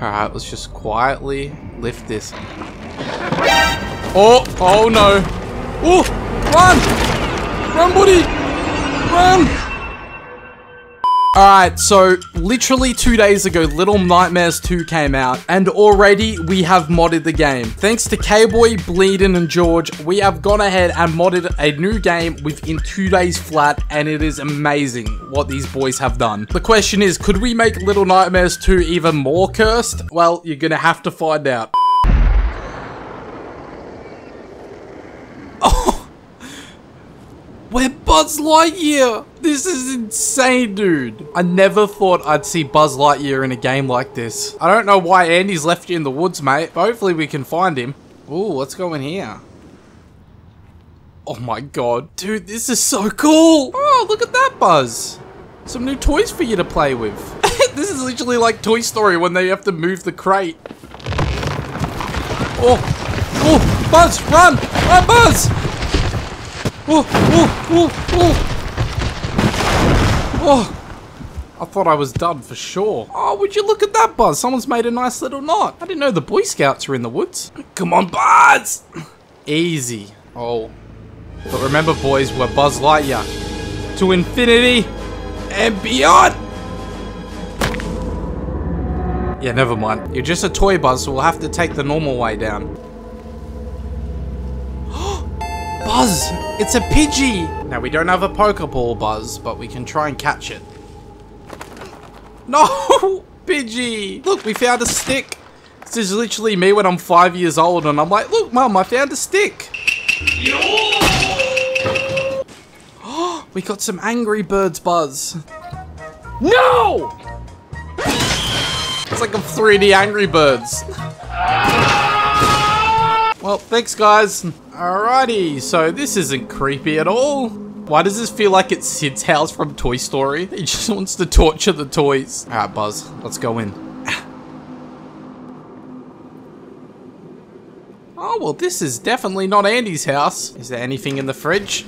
Alright, let's just quietly lift this. Oh, oh no. Oh, run! Run, buddy! Run! Alright, so literally two days ago, Little Nightmares 2 came out, and already we have modded the game. Thanks to K-Boy, Bleedn, and George, we have gone ahead and modded a new game within two days flat, and it is amazing what these boys have done. The question is, could we make Little Nightmares 2 even more cursed? Well, you're gonna have to find out. Oh! We're Buzz Lightyear! This is insane, dude. I never thought I'd see Buzz Lightyear in a game like this. I don't know why Andy's left you in the woods, mate. Hopefully we can find him. Ooh, let's go in here. Oh my god. Dude, this is so cool. Oh, look at that, Buzz. Some new toys for you to play with. this is literally like Toy Story when they have to move the crate. Oh, oh, Buzz, run, run, Buzz. Oh, oh, oh, oh. Oh, I thought I was done for sure. Oh, would you look at that, Buzz? Someone's made a nice little knot. I didn't know the Boy Scouts were in the woods. Come on, Buzz! Easy. Oh. But remember, boys, we're Buzz Lightyear. To infinity and beyond! Yeah, never mind. You're just a toy Buzz, so we'll have to take the normal way down. Buzz! It's a Pidgey! Now, we don't have a Pokeball, Buzz, but we can try and catch it. No! Pidgey! Look, we found a stick! This is literally me when I'm five years old, and I'm like, look, Mum, I found a stick! Oh, we got some Angry Birds, Buzz. No! It's like a 3D Angry Birds. Well, thanks, guys. Alrighty, so this isn't creepy at all. Why does this feel like it's Sid's house from Toy Story? He just wants to torture the toys. Alright, Buzz, let's go in. Oh, well, this is definitely not Andy's house. Is there anything in the fridge?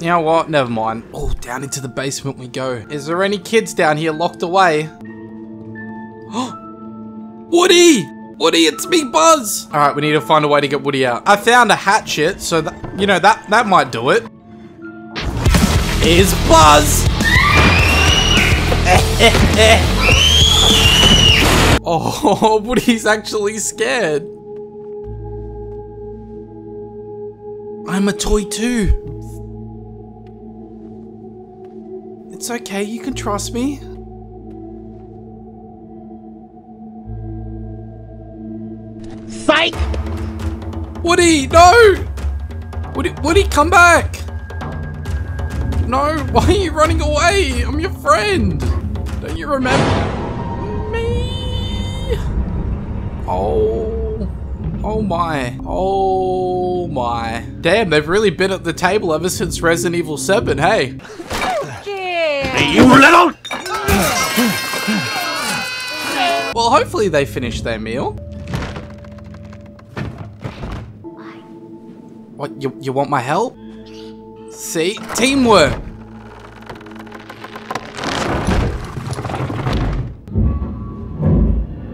You know what? Never mind. Oh, down into the basement we go. Is there any kids down here locked away? Woody! Woody, it's me, Buzz! Alright, we need to find a way to get Woody out. I found a hatchet, so that, you know, that, that might do it. Here's Buzz! oh, Woody's actually scared. I'm a toy too. It's okay, you can trust me. Psych! Woody, no! Woody, Woody, come back! No, why are you running away? I'm your friend. Don't you remember me? Oh, oh my, oh my. Damn, they've really been at the table ever since Resident Evil 7, hey? Hey, you little... Well, hopefully they finished their meal. What, you, you want my help? See? Teamwork!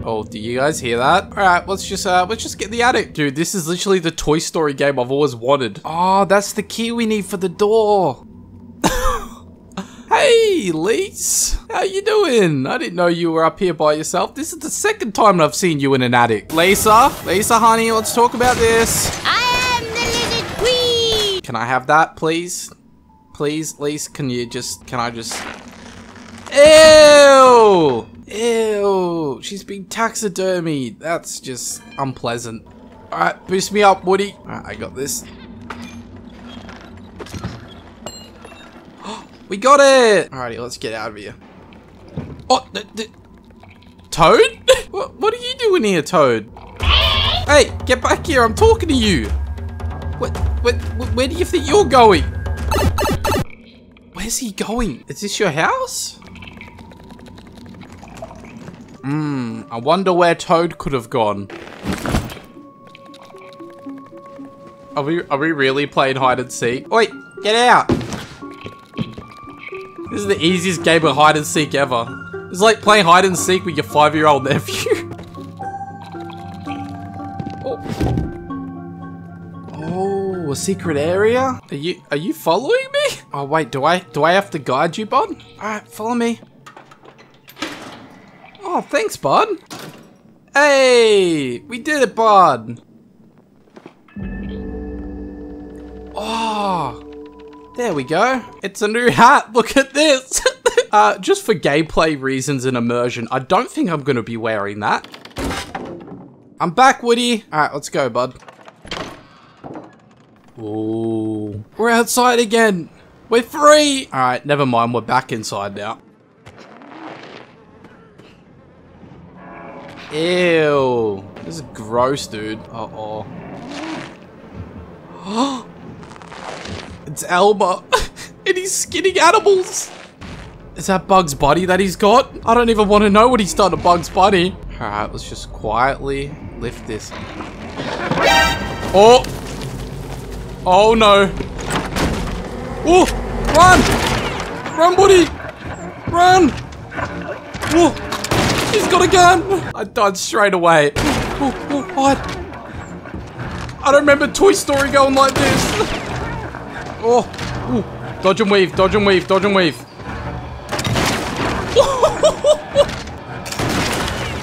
Oh, do you guys hear that? Alright, let's just, uh, let's just get the attic. Dude, this is literally the Toy Story game I've always wanted. Oh, that's the key we need for the door. Hey, Lise! How you doing? I didn't know you were up here by yourself. This is the second time I've seen you in an attic. Lisa? Lisa, honey, let's talk about this. I Can I have that, please? Please, Lise, can you just, can I just... Ew! Ew! She's been taxidermied. That's just unpleasant. Alright, boost me up, Woody. Alright, I got this. We got it! Alrighty, let's get out of here. Oh, the, the Toad? what, what are you doing here, Toad? Hey, get back here, I'm talking to you. What, where do you think you're going? Where's he going? Is this your house? Hmm, I wonder where Toad could have gone. Are we, are we really playing hide and seek? Wait, get out! This is the easiest game of hide and seek ever. It's like playing hide and seek with your five-year-old nephew. oh, a secret area? Are you are you following me? Oh wait, do I do I have to guide you, bud? Alright, follow me. Oh, thanks, bud. Hey, we did it, bud. Oh, there we go. It's a new hat. Look at this. uh, just for gameplay reasons and immersion, I don't think I'm going to be wearing that. I'm back, Woody. All right, let's go, bud. Ooh, we're outside again. We're free. All right, never mind. We're back inside now. Ew. This is gross, dude. Uh-oh. it's Elmer. and he's skinning animals. Is that Bugs Bunny that he's got? I don't even want to know what he's done to Bugs Bunny. Alright, let's just quietly lift this. Oh! Oh no. Oh! Run! Run, Woody! Run! Oh! He's got a gun! I died straight away. Oh, oh, hide. I don't remember Toy Story going like this. Oh, oh. Dodge and weave, dodge and weave, dodge and weave.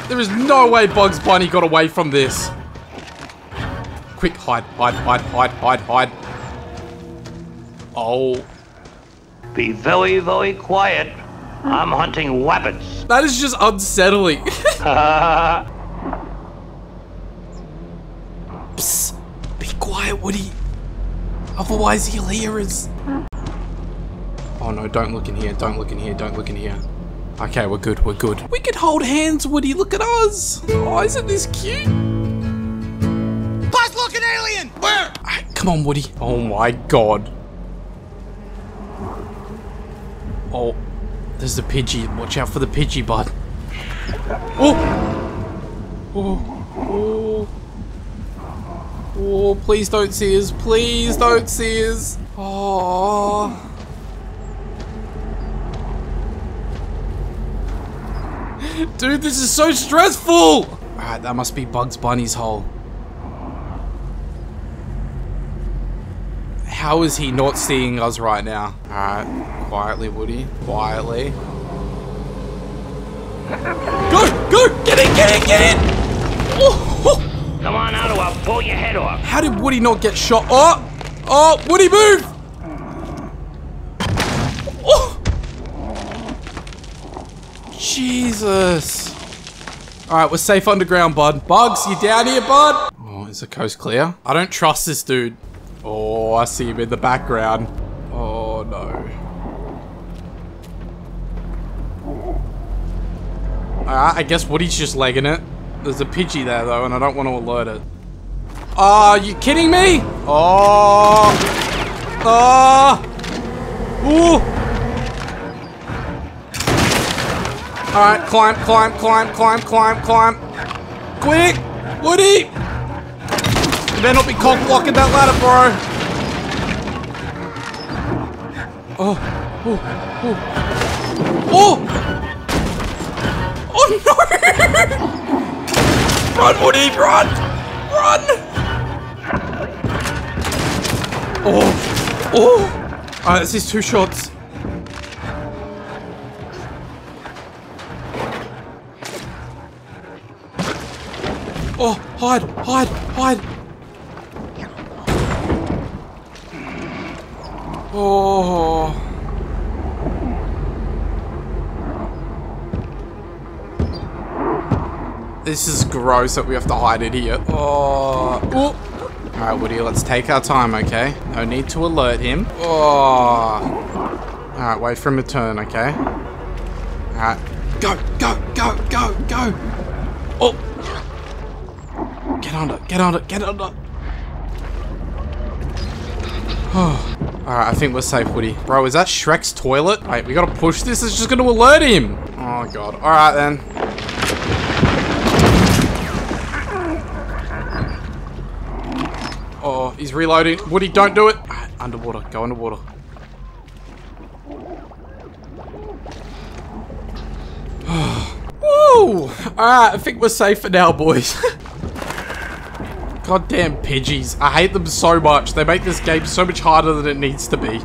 there is no way Bugs Bunny got away from this. Quick, hide, hide, hide, hide, hide, hide. Oh. Be very, very quiet. I'm hunting rabbits. That is just unsettling. Psst. Be quiet, Woody. Otherwise he'll hear us. Oh no, don't look in here, don't look in here, don't look in here. Okay, we're good, we're good. We can hold hands, Woody, look at us. Oh, isn't this cute? Come on, Woody. Oh my god. Oh, there's the Pidgey. Watch out for the Pidgey, bud. Oh! Oh! Oh! Oh, please don't see us. Please don't see us. Oh. Dude, this is so stressful! Alright, that must be Bugs Bunny's hole. How is he not seeing us right now? Alright, quietly, Woody. Quietly. Go! Go! Get in! Get in! Get in! Oh, oh. Come on out or I'll pull your head off. How did Woody not get shot? Oh! Oh! Woody, move! Oh! Jesus. Alright, we're safe underground, bud. Bugs, you down here, bud? Oh, is the coast clear? I don't trust this dude. Oh, I see him in the background. Oh, no. I guess Woody's just legging it. There's a Pidgey there, though, and I don't want to alert it. Oh, are you kidding me? Oh. Oh. Ooh. Alright, climb, climb, climb, climb, climb, climb. Quick! Woody! Better not be cock blocking that ladder, bro. Oh. Oh. Oh. Oh. Oh no! run, Woody, run! Run! Oh. Oh. Alright, this is two shots. Oh, hide, hide, hide. Oh. This is gross that we have to hide it here. Oh. oh. Alright, Woody, let's take our time, okay? No need to alert him. Oh. Alright, wait for him to turn, okay? Alright. Go, go, go, go, go. Oh. Get under, get under, get under. Oh. Alright, I think we're safe, Woody. Bro, is that Shrek's toilet? Wait, we gotta push this? It's just gonna alert him! Oh, God. Alright, then. Oh, he's reloading. Woody, don't do it! Right, underwater. Go underwater. Woo! Alright, I think we're safe for now, boys. Goddamn Pidgeys. I hate them so much. They make this game so much harder than it needs to be.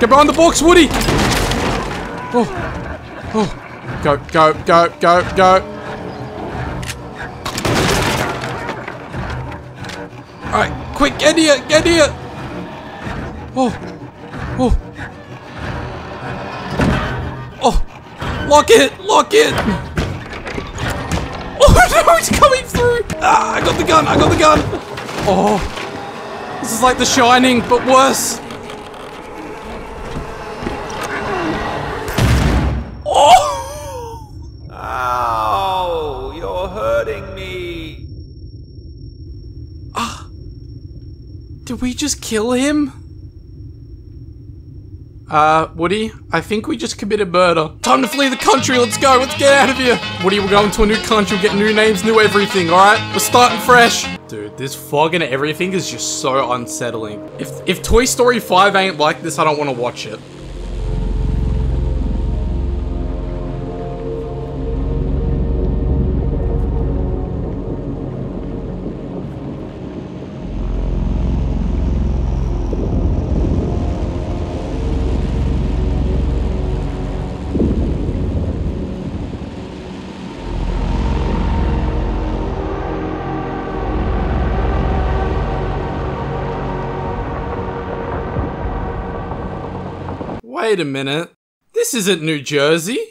Get behind the box, Woody! Oh. Oh. Go, go, go, go, go. Alright, quick, get here, get here! Oh. Oh. Oh. Lock it, lock it! No, he's coming through! Ah, I got the gun, I got the gun! Oh. This is like The Shining, but worse. Oh! Ow! You're hurting me. Ah, Did we just kill him? Uh, Woody, I think we just committed murder. Time to flee the country, let's go, let's get out of here. Woody, we're going to a new country, we'll get new names, new everything, alright? We're starting fresh. Dude, this fog and everything is just so unsettling. If, if Toy Story 5 ain't like this, I don't want to watch it. Wait a minute. This isn't New Jersey.